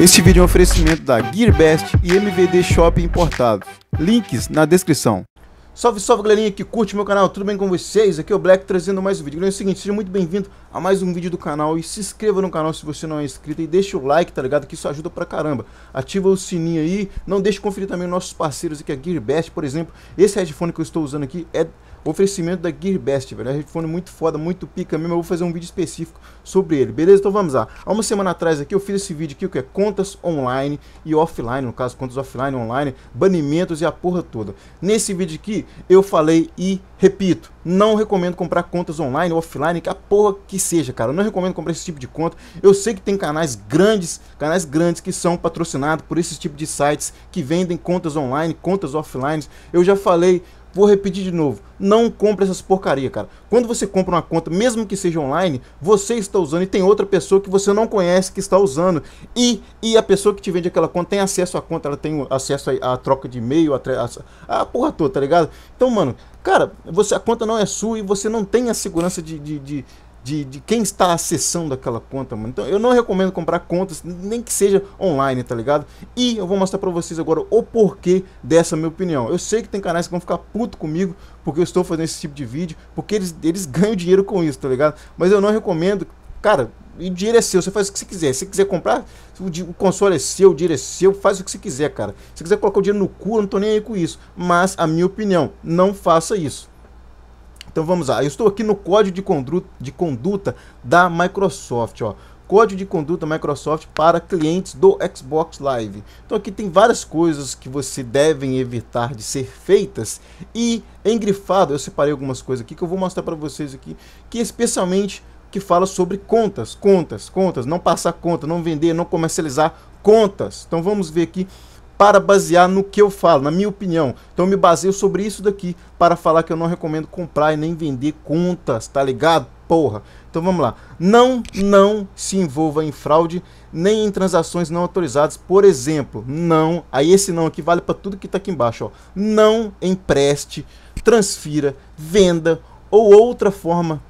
Este vídeo é um oferecimento da GearBest e MVD Shop Importados. Links na descrição. Salve, salve galerinha que curte meu canal, tudo bem com vocês? Aqui é o Black trazendo mais um vídeo. Galera, é o seguinte, seja muito bem-vindo a mais um vídeo do canal e se inscreva no canal se você não é inscrito e deixa o like, tá ligado? Que isso ajuda pra caramba. Ativa o sininho aí, não deixe de conferir também nossos parceiros aqui, a GearBest, por exemplo. Esse headphone que eu estou usando aqui é oferecimento da GearBest, velho. É um headphone muito foda, muito pica mesmo. Eu vou fazer um vídeo específico sobre ele, beleza? Então vamos lá. Há uma semana atrás aqui eu fiz esse vídeo aqui, que é contas online e offline, no caso, contas offline, online, banimentos e a porra toda. Nesse vídeo aqui eu falei e repito, não recomendo comprar contas online ou offline, que a porra que seja, cara. Não recomendo comprar esse tipo de conta. Eu sei que tem canais grandes, canais grandes que são patrocinados por esse tipo de sites que vendem contas online, contas offline. Eu já falei Vou repetir de novo, não compre essas porcaria, cara. Quando você compra uma conta, mesmo que seja online, você está usando e tem outra pessoa que você não conhece que está usando. E, e a pessoa que te vende aquela conta tem acesso à conta, ela tem acesso à, troca de e-mail, a, porra toda, tá ligado? Então, mano, cara, você, a conta não é sua e você não tem a segurança de, de, de de, de quem está acessando aquela conta, mano. Então eu não recomendo comprar contas, nem que seja online, tá ligado? E eu vou mostrar pra vocês agora o porquê dessa minha opinião. Eu sei que tem canais que vão ficar puto comigo porque eu estou fazendo esse tipo de vídeo, porque eles, eles ganham dinheiro com isso, tá ligado? Mas eu não recomendo, cara, o dinheiro é seu, você faz o que você quiser. Se você quiser comprar, o console é seu, o dinheiro é seu, faz o que você quiser, cara. Se você quiser colocar o dinheiro no cu, eu não tô nem aí com isso. Mas, a minha opinião, não faça isso. Então vamos lá, eu estou aqui no código de conduta, de conduta da Microsoft, ó. Código de conduta Microsoft para clientes do Xbox Live. Então aqui tem várias coisas que você devem evitar de ser feitas e em grifado eu separei algumas coisas aqui que eu vou mostrar para vocês aqui, que especialmente que fala sobre contas, contas, contas, não passar conta, não vender, não comercializar contas. Então vamos ver aqui para basear no que eu falo, na minha opinião. Então eu me baseio sobre isso daqui para falar que eu não recomendo comprar e nem vender contas, tá ligado? Porra. Então vamos lá. Não, não se envolva em fraude nem em transações não autorizadas. Por exemplo, não, aí esse não aqui vale para tudo que está aqui embaixo, ó. Não empreste, transfira, venda ou outra forma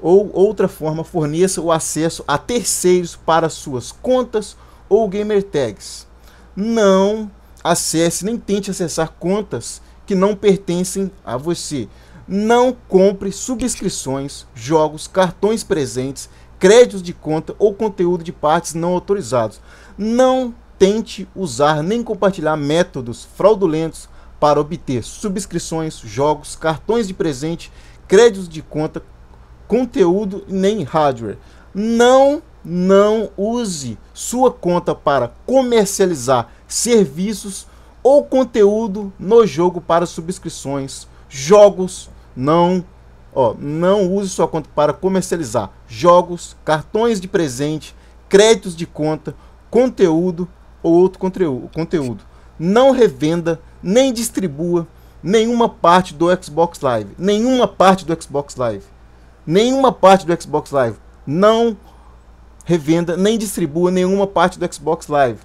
ou outra forma forneça o acesso a terceiros para suas contas ou gamer tags não acesse nem tente acessar contas que não pertencem a você. Não compre subscrições, jogos, cartões presentes, créditos de conta ou conteúdo de partes não autorizados. Não tente usar nem compartilhar métodos fraudulentos para obter subscrições, jogos, cartões de presente, créditos de conta, conteúdo nem hardware. Não não use sua conta para comercializar serviços ou conteúdo no jogo para subscrições, jogos, não, ó, não use sua conta para comercializar jogos, cartões de presente, créditos de conta, conteúdo ou outro conteúdo. Não revenda nem distribua nenhuma parte do Xbox Live, nenhuma parte do Xbox Live, nenhuma parte do Xbox Live. Não revenda nem distribua nenhuma parte do Xbox Live.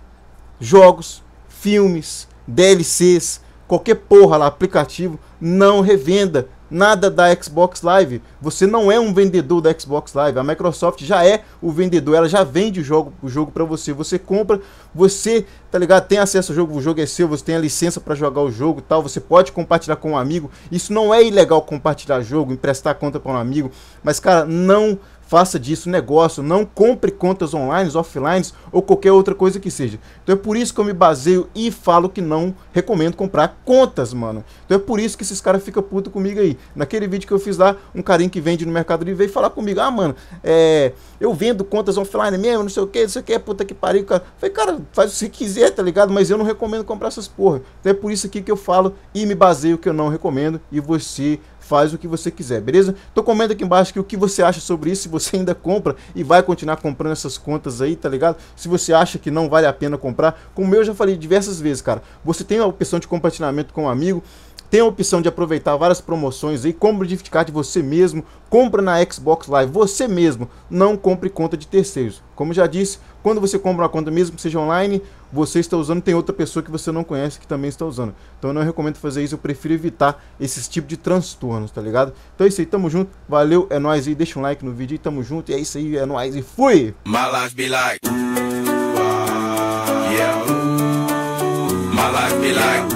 Jogos, filmes, DLCs, qualquer porra lá, aplicativo, não revenda nada da Xbox Live. Você não é um vendedor da Xbox Live. A Microsoft já é o vendedor, ela já vende o jogo, o jogo para você. Você compra, você, tá ligado? Tem acesso ao jogo, o jogo é seu, você tem a licença para jogar o jogo, tal. Você pode compartilhar com um amigo. Isso não é ilegal compartilhar jogo, emprestar conta para um amigo, mas cara, não faça disso negócio, não compre contas online, offline ou qualquer outra coisa que seja. Então é por isso que eu me baseio e falo que não recomendo comprar contas, mano. Então é por isso que esses caras ficam puto comigo aí. Naquele vídeo que eu fiz lá, um carinha que vende no Mercado Livre veio falar comigo: Ah, mano, é, eu vendo contas offline mesmo, não sei o que, não sei o que, puta que pariu. Cara. Falei, cara, faz o que quiser, tá ligado? Mas eu não recomendo comprar essas porra. Então é por isso aqui que eu falo e me baseio que eu não recomendo e você faz o que você quiser, beleza? Então comenta aqui embaixo que o que você acha sobre isso, se você ainda compra e vai continuar comprando essas contas aí, tá ligado? Se você acha que não vale a pena comprar, como eu já falei diversas vezes, cara, você tem a opção de compartilhamento com um amigo, tem a opção de aproveitar várias promoções aí, compra o gift card você mesmo, compra na Xbox Live você mesmo, não compre conta de terceiros. Como já disse, quando você compra uma conta mesmo que seja online, você está usando, tem outra pessoa que você não conhece que também está usando. Então eu não recomendo fazer isso, eu prefiro evitar esses tipos de transtornos, tá ligado? Então é isso aí, tamo junto, valeu, é nóis aí, deixa um like no vídeo e tamo junto, e é isso aí, é nóis e fui! My life be like, my life be like.